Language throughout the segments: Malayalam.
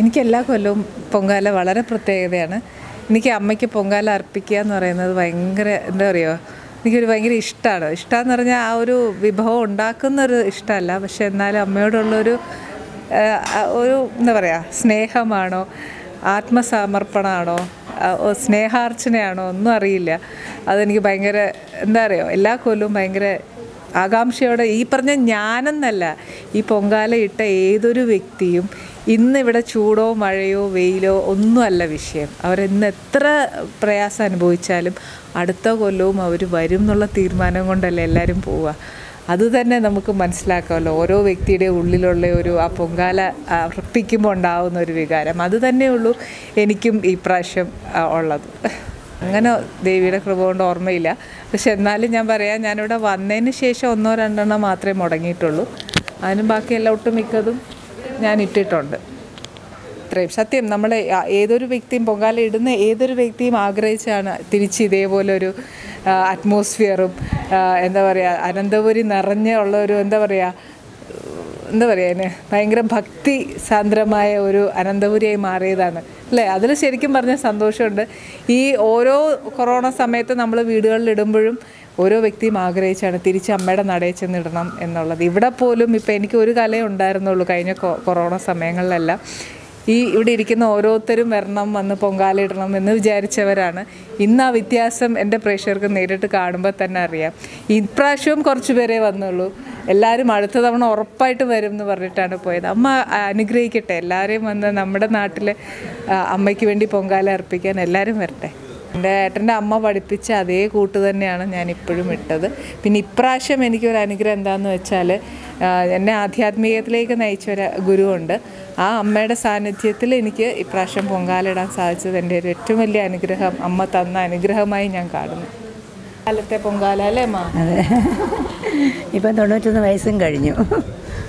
എനിക്ക് എല്ലാ കൊല്ലവും പൊങ്കാല വളരെ പ്രത്യേകതയാണ്. എനിക്ക് അമ്മയ്ക്ക് പൊങ്കാല അർപ്പിക്കുക എന്ന് പറയുന്നത് ഭയങ്കര എന്താ പറയുക എനിക്കൊരു ഭയങ്കര ഇഷ്ടമാണ് ഇഷ്ടമെന്ന് പറഞ്ഞാൽ ആ ഒരു വിഭവം ഉണ്ടാക്കുന്നൊരു ഇഷ്ടമല്ല പക്ഷെ എന്നാലും അമ്മയോടുള്ളൊരു ഒരു എന്താ പറയുക സ്നേഹമാണോ ആത്മസമർപ്പണമാണോ സ്നേഹാർച്ചനയാണോ ഒന്നും അറിയില്ല. അതെനിക്ക് ഭയങ്കര എന്താ പറയുക എല്ലാ കൊല്ലവും ഭയങ്കര ആകാംക്ഷയോടെ ഈ പറഞ്ഞ ഞാനെന്നല്ല ഈ പൊങ്കാല ഇട്ട ഏതൊരു വ്യക്തിയും ഇന്ന് ഇവിടെ ചൂടോ മഴയോ വെയിലോ ഒന്നുമല്ല വിഷയം. അവരിന്ന് എത്ര പ്രയാസം അനുഭവിച്ചാലും അടുത്ത കൊല്ലവും അവർ വരും എന്നുള്ള തീരുമാനം കൊണ്ടല്ലേ എല്ലാവരും പോവുക. അതുതന്നെ നമുക്ക് മനസ്സിലാക്കാമല്ലോ. ഓരോ വ്യക്തിയുടെ ഉള്ളിലുള്ള ഒരു ആ പൊങ്കാല അർപ്പിക്കുമ്പോൾ ഉണ്ടാകുന്ന ഒരു വികാരം. അത് തന്നെയുള്ളൂ എനിക്കും ഈ പ്രാവശ്യം ഉള്ളത്. അങ്ങനെ ദേവിയുടെ കൃപ കൊണ്ട് ഓർമ്മയില്ല. പക്ഷെ എന്നാലും ഞാൻ പറയാം ഞാനിവിടെ വന്നതിന് ശേഷം ഒന്നോ രണ്ടെണ്ണം മാത്രമേ മുടങ്ങിയിട്ടുള്ളൂ. അതിനും ബാക്കിയെല്ലാം ഒട്ടുമിക്കതും ഞാൻ ഇട്ടിട്ടുണ്ട് ഇത്രയും. സത്യം നമ്മൾ ഏതൊരു വ്യക്തിയും പൊങ്കാല ഇടുന്ന ഏതൊരു വ്യക്തിയും ആഗ്രഹിച്ചാണ് തിരിച്ച് ഇതേപോലെ ഒരു അറ്റ്മോസ്ഫിയറും എന്താ പറയുക അനന്തപുരി നിറഞ്ഞ ഉള്ള ഒരു എന്താ പറയുക എന്താ പറയുക അതിന് ഭയങ്കര ഭക്തി സാന്ദ്രമായ ഒരു അനന്തപുരിയായി മാറിയതാണ്. അല്ലേ? അതിൽ ശരിക്കും പറഞ്ഞ സന്തോഷമുണ്ട്. ഈ ഓരോ കൊറോണ സമയത്ത് നമ്മൾ വീടുകളിൽ ഇടുമ്പോഴും ഓരോ വ്യക്തിയും ആഗ്രഹിച്ചാണ് തിരിച്ച് അമ്മയുടെ നടയിൽ ചെന്നിടണം എന്നുള്ളത്. ഇവിടെ പോലും ഇപ്പം എനിക്ക് ഒരു കലേ ഉണ്ടായിരുന്നുള്ളൂ കഴിഞ്ഞ കൊറോണ സമയങ്ങളിലെല്ലാം. ഈ ഇവിടെ ഇരിക്കുന്ന ഓരോരുത്തരും വരണം വന്ന് പൊങ്കാല ഇടണം എന്ന് വിചാരിച്ചവരാണ്. ഇന്ന് ആ വ്യത്യാസം എന്റെ പ്രേക്ഷകർക്ക് നേരിട്ട് കാണുമ്പോൾ തന്നെ അറിയാം. ഇപ്രാവശ്യവും കുറച്ച് പേരേ വന്നുള്ളൂ. എല്ലാവരും അടുത്ത തവണ ഉറപ്പായിട്ട് വരും എന്ന് പറഞ്ഞിട്ടാണ് പോയത്. അമ്മ അനുഗ്രഹിക്കട്ടെ. എല്ലാവരെയും വന്ന് നമ്മുടെ നാട്ടിൽ അമ്മയ്ക്ക് വേണ്ടി പൊങ്കാല അർപ്പിക്കാൻ എല്ലാവരും വരട്ടെ. എന്റെ ഏട്ടന്റെ അമ്മ പഠിപ്പിച്ച അതേ കൂട്ട് തന്നെയാണ് ഞാൻ ഇപ്പോഴും ഇട്ടത്. പിന്നെ ഇപ്രാവശ്യം എനിക്കൊരു അനുഗ്രഹം എന്താണെന്ന് വെച്ചാൽ എന്നെ ആധ്യാത്മികത്തിലേക്ക് നയിച്ച ഒരു ഗുരുവുണ്ട്. ആ അമ്മയുടെ സാന്നിധ്യത്തിൽ എനിക്ക് ഇപ്രാവശ്യം പൊങ്കാലിടാൻ സാധിച്ചത് എന്റെ ഒരു ഏറ്റവും വലിയ അനുഗ്രഹം അമ്മ തന്ന അനുഗ്രഹമായി ഞാൻ കാണുന്നു. കാലത്തെ പൊങ്കാല അല്ലേ അമ്മ? അതെ. ഇപ്പം തൊണ്ണൂറ്റൊന്ന് വയസ്സും കഴിഞ്ഞു.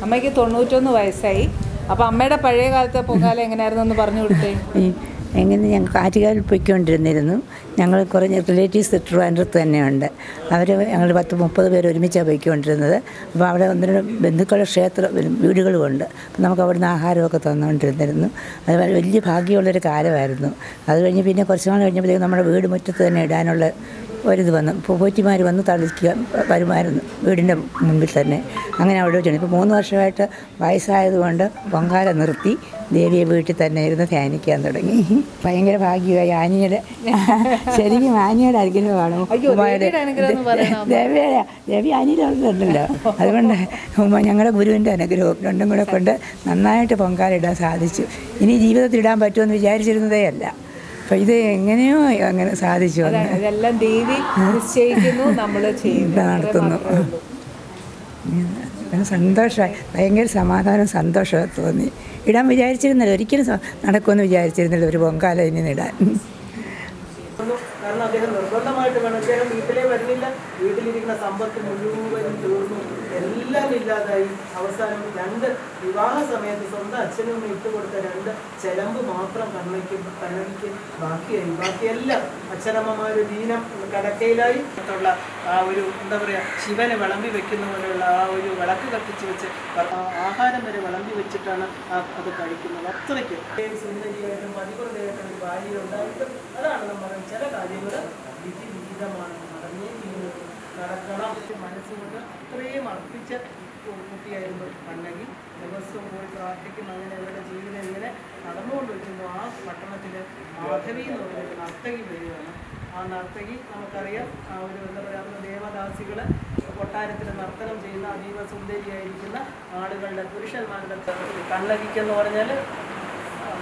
അമ്മയ്ക്ക് തൊണ്ണൂറ്റൊന്ന് വയസ്സായി. അപ്പം അമ്മയുടെ പഴയ കാലത്തെ പൊങ്കാല എങ്ങനെയായിരുന്നു എന്ന് പറഞ്ഞു കൊടുത്തേ? എങ്ങനെ ഞങ്ങൾ കാറ്റുകാരിൽ പോയിക്കൊണ്ടിരുന്നിരുന്നു ഞങ്ങൾ കുറഞ്ഞ റിലേറ്റീവ്സ് ട്രിവാൻഡ്രത്ത് തന്നെയുണ്ട്. അവർ ഞങ്ങൾ പത്ത് മുപ്പത് പേര് ഒരുമിച്ചാണ് പോയിക്കൊണ്ടിരുന്നത്. അപ്പോൾ അവിടെ ഒന്നിനും ബന്ധുക്കളുടെ ക്ഷേത്ര വീടുകളുമുണ്ട്. അപ്പം നമുക്ക് അവിടുന്ന് ആഹാരമൊക്കെ തന്നുകൊണ്ടിരുന്നിരുന്നു. അത് വലിയ ഭാഗ്യമുള്ളൊരു കാലമായിരുന്നു അത് കഴിഞ്ഞ് പിന്നെ കുറച്ച് നാൾ കഴിഞ്ഞപ്പോഴത്തേക്കും നമ്മുടെ വീട് മുറ്റത്ത് തന്നെ ഇടാനുള്ള ഒരിത് വന്നു പോറ്റിമാർ വന്ന് തളിക്കുക വരുമായിരുന്നു വീടിന്റെ മുമ്പിൽ തന്നെ. അങ്ങനെ അവിടെ വെച്ചാണ് ഇപ്പോൾ മൂന്ന് വർഷമായിട്ട് വയസ്സായതുകൊണ്ട് പൊങ്കാല നിർത്തി ദേവിയെ വീട്ടിൽ തന്നെ ഇരുന്ന് ധ്യാനിക്കാൻ തുടങ്ങി. ഭയങ്കര ഭാഗ്യമായി. ആനിയുടെ ശരിക്കും ആനിയുടെ അനുഗ്രഹമാണ്. ഉമ്മയുടെ- ദേവിയുടെ ദേവി ആനിയുടെ ഉണ്ടല്ലോ. അതുകൊണ്ട് ഉമ്മ ഞങ്ങളുടെ ഗുരുവിന്റെ അനുഗ്രഹം രണ്ടും കൂടെ കൊണ്ട് നന്നായിട്ട് പൊങ്കാല ഇടാൻ സാധിച്ചു. ഇനി ജീവിതത്തിൽ ഇടാൻ പറ്റുമെന്ന് വിചാരിച്ചിരുന്നതേ അല്ല. അപ്പം ഇത് എങ്ങനെയോ അങ്ങനെ സാധിച്ചു ഇതെല്ലാം ദേവി നിശ്ചയിക്കുന്നു നമ്മൾ നടത്തുന്നു. സന്തോഷമായി. ഭയങ്കര സമാധാനം സന്തോഷമായി തോന്നി. ഇടാൻ വിചാരിച്ചിരുന്നില്ല ഒരിക്കലും നടക്കുമെന്ന് വിചാരിച്ചിരുന്നില്ല ഒരു പൊങ്കാല ഇനി ഇടാൻ. കാരണം അദ്ദേഹം നിർബന്ധമായിട്ട് വേണം. അദ്ദേഹം വീട്ടിലേ വരുന്നില്ല. വീട്ടിലിരിക്കുന്ന സമ്പത്ത് മുഴുവൻ തീർന്നു എല്ലാം ഇല്ലാതായി. അവസാനം രണ്ട് വിവാഹ സമയത്ത് സ്വന്തം അച്ഛനും അമ്മയും ഇട്ട് കൊടുത്ത രണ്ട് ചെലമ്പ് മാത്രം കണ്ണയ്ക്ക് കണ്ണയ്ക്ക് ബാക്കിയായി. ബാക്കിയെല്ലാം അച്ഛനമ്മമാര് ദീനം കടക്കയിലായി. ഉള്ള ആ ഒരു എന്താ പറയുക ശിവനെ വിളമ്പി വെക്കുന്ന പോലെയുള്ള ആ ഒരു വിളക്ക് കത്തിച്ച് വെച്ച് ആഹാരം വരെ വിളമ്പി വെച്ചിട്ടാണ് അത് കഴിക്കുന്നത്. അത്രയ്ക്ക്. സുന്ദരിയായിട്ടും പതിവ്രതയായിട്ടും ഭാര്യ ഉണ്ടായിട്ടും അതാണ് നമ്മൾ ചില കാര്യങ്ങൾ വിധി വിഹിതമാണ് നടന്നേ തീരുന്നത് നടക്കണം മനസ്സുകൊണ്ട് അത്രയും അർപ്പിച്ച കുട്ടിയായിരുന്നു കണ്ണകി ദിവസവും പോയി പ്രാർത്ഥിക്കുന്ന അങ്ങനെ അവരുടെ ജീവിതം ഇങ്ങനെ നടന്നുകൊണ്ടിരിക്കുന്നു. ആ പട്ടണത്തിൽ മാധവി എന്ന് പറയുന്ന നർത്തകി വരികയാണ് ആ നർത്തകി നമുക്കറിയാം ആ ഒരു എന്താ പറയുക ദേവദാസികൾ കൊട്ടാരത്തിൽ നർത്തനം ചെയ്യുന്ന അതീവ സുന്ദരിയായിരിക്കുന്ന ആളുകളുടെ പുരുഷന്മാരുടെ കണ്ണകിക്കെന്ന് പറഞ്ഞാൽ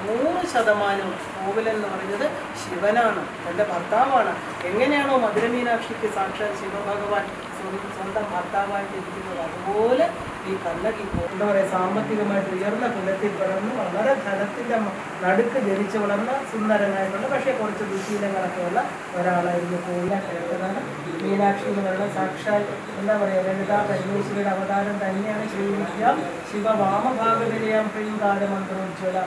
നൂറ് ശതമാനവും കോവിലൻ എന്ന് പറയുന്നത് ശിവനാണ് തന്റെ ഭർത്താവാണ്. എങ്ങനെയാണോ മധുരമീനാക്ഷിക്ക് സാക്ഷാൽ ശിവഭഗവാൻ സ്വ- സ്വന്തം ഭർത്താവായിട്ട് ഇരിക്കുന്നത് അതുപോലെ ഈ കണ്ണകി എന്താ പറയുക സാമ്പത്തികമായിട്ട് ഉയർന്ന കുലത്തിൽ പിറന്ന് വളരെ ധനത്തിന്റെ നടുക്ക് ജനിച്ചു വളർന്ന സുന്ദരനായിട്ടുള്ള പക്ഷേ കുറച്ച് ദുശീലങ്ങളൊക്കെ ഉള്ള ഒരാളായിരുന്നു കോവില കേട്ടതാണ് മീനാക്ഷി എന്ന് പറയുന്ന സാക്ഷാൽ എന്താ പറയുക ലളിതാ പരമേശ്വരിയുടെ അവതാരം തന്നെയാണ് ശ്രീവിദ്യ. ശിവവാമഭാഗവതയാം മന്ത്രം മന്ത്രോജ്വല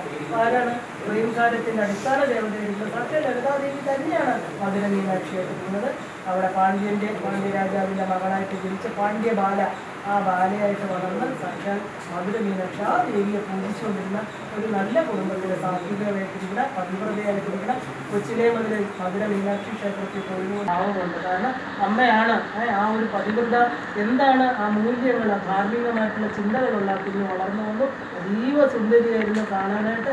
ആരാണ്? പ്രീംകാരത്തിന്റെ അടിസ്ഥാന ദേവതയായിട്ടുള്ള സാക്ഷാൽ ലളിതാദേവി തന്നെയാണ് മധുര മീനാക്ഷിയായിട്ട് പോകുന്നത് അവിടെ പാണ്ഡ്യന്റെ പാണ്ഡ്യ രാജാവിന്റെ മകളായിട്ട് ജനിച്ച പാണ്ഡ്യ ബാല ആ ബാലയായിട്ട് വളർന്ന് സാക്ഷാൽ മധുര മീനാക്ഷി ആ ദേവിയെ പൂജിച്ചുകൊണ്ടിരുന്ന ഒരു നല്ല കുടുംബത്തിലെ സാത്വികമായിട്ടിരിക്കുന്ന പതിവ്രതയായിട്ടിരിക്കുന്ന കൊച്ചിലെ മുതൽ മധുര മീനാക്ഷി ക്ഷേത്രത്തിൽ പോകുന്നുണ്ട് കാരണം അമ്മയാണ് ആ ഒരു പതിവ്രത എന്താണ് ആ മൂല്യങ്ങൾ ധാർമ്മികമായിട്ടുള്ള ചിന്തകളുള്ള പിന്നെ കുഞ്ഞ് വളർന്നു വന്നു അതീവ സുന്ദരിയായിരുന്നു കാണാനായിട്ട്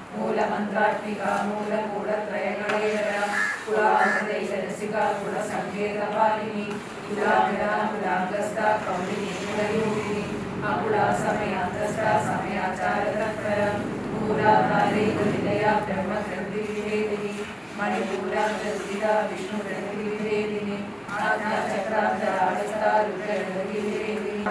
ಮೂಲಮಂತ್ರಾತ್ಮಿಕ ಮೂಲಗೂಢತ್ರಯಗಳೈದರ ಕುಲಾಂತದೈತರಸಿಕ ಕುಲಸಂಕೇತಪಾಲಿನಿ ಕುಲಾಂಗಡ ಕುಲಾಂಗಸ್ಥ ಕೌಲಿನಿ ಕುಲಯೋಗಿನಿ ಅಕುಳ ಸಮಯಾಂತಸ್ಥ ಸಮಯಾಚಾರತತ್ಪರ ಮೂಲಾಧಾರೇತ ನಿಲಯ ಬ್ರಹ್ಮಗ್ರಂಥಿವಿಭೇದಿನಿ ಮಣಿಪೂರ ವಿಷ್ಣುಗ್ರಂಥಿವಿಭೇದಿನಿ ಆಜ್ಞಾಚಕ್ರ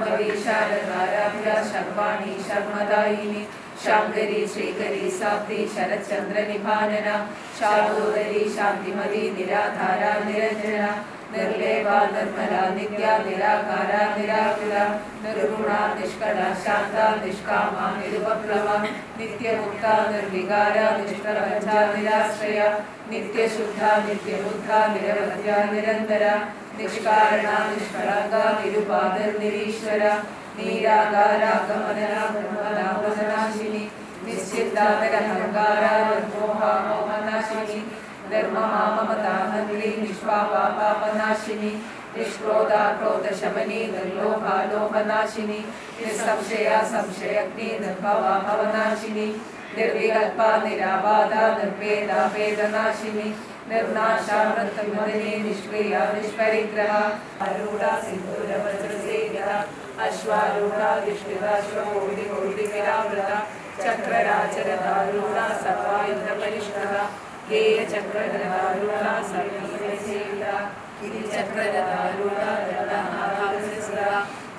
भवे शारदाराभिलाषर्वाणि शर्मदायिनि शाङ्करी श्रीकरी साब्दे शरच्चन्द्रनिभानना शारोदरी शान्तिमदी निराधारा निरञ्जना। निर्लेपा निर्मला, नित्या, निराकारा, निराकुला, निर्गुणा निष्कणा शांता, निष्कामा निरुपप्लवा नित्यमुक्ता, निर्विकारा निष्प्रपञ्चा निराश्रया, नित्यशुद्धा नित्यबुद्धा निरवध्या निरन्तरा निष्कारणा निष्फलाङ्गा निरुपादिर्निरीश्वरा नीरागारागमदना ब्रह्मनाभनाशिनी निश्चिन्तानरहङ्कारा निर्मोहा मोहनाशिनी धर्ममा ममता नगरी निष्क्रोधा क्रोधशमनी निर्लोभा लोभनाशिनी संशयग्नि निर्भवा भवनाशिनी निर्विकल्पा निराबाधा निर्वेदा वेदनाशिनी, निर्नाशा मृत्युमदिनी, निष्क्रिया निष्परिग्रहा, अरूढा सिन्दूरवज्रसेव्या अश्वारूढा विष्णुराश्वकोटिकोटिविरावृता चक्रराचरदारूढा सर्वायुधपरिष्ठः गेयचक्रदारुणा सर्वसेविता गिरिचक्रदारुणा रत्नहारासुरा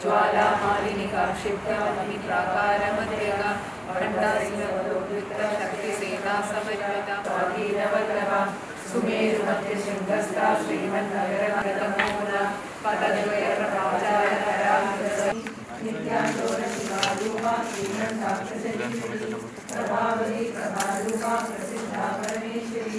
ज्वालामालिनिका क्षिप्ता मणिप्राकारमध्यगा भण्डासिंहवलोकृता शक्तिसेना समन्विता स्वाधीनवल्लभा सुमेरुमध्यशृङ्गस्था श्रीमन्नगरगतमोना पदद्वयप्रचारहरा नित्यान्दोरशिवारूपा श्रीमन्ताक्षरी प्रभावली